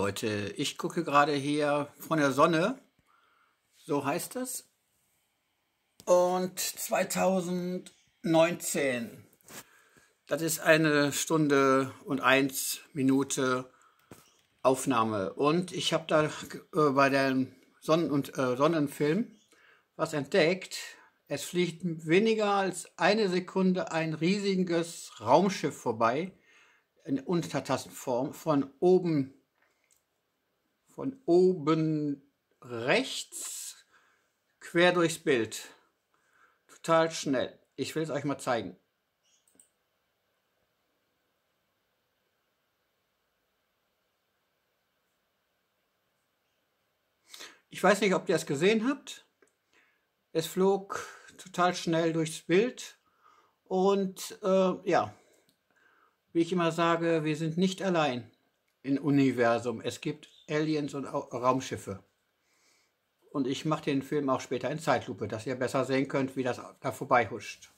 Leute, ich gucke gerade hier von der Sonne, so heißt es. Und 2019, das ist eine Stunde und eins Minute Aufnahme. Und ich habe da äh, bei dem Sonnen- und äh, Sonnenfilm was entdeckt. Es fliegt weniger als eine Sekunde ein riesiges Raumschiff vorbei in Untertassenform von oben von oben rechts quer durchs Bild. Total schnell. Ich will es euch mal zeigen. Ich weiß nicht, ob ihr es gesehen habt. Es flog total schnell durchs Bild. Und äh, ja, wie ich immer sage, wir sind nicht allein im Universum. Es gibt Aliens und Raumschiffe. Und ich mache den Film auch später in Zeitlupe, dass ihr besser sehen könnt, wie das da vorbei huscht.